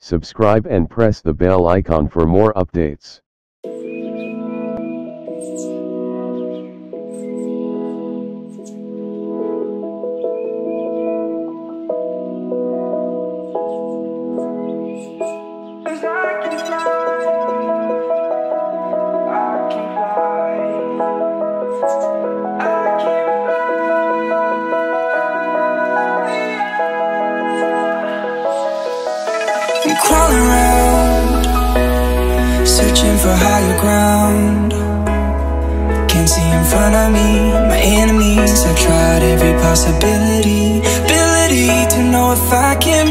Subscribe and press the bell icon for more updates. I'm crawling around, searching for higher ground. Can't see in front of me, my enemies. I've tried every possibility, ability to know if I can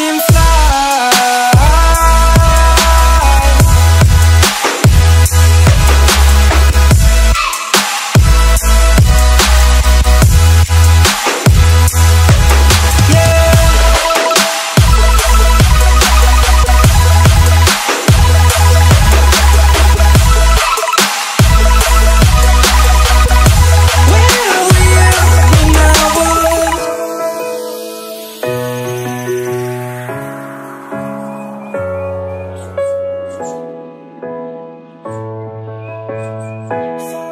I So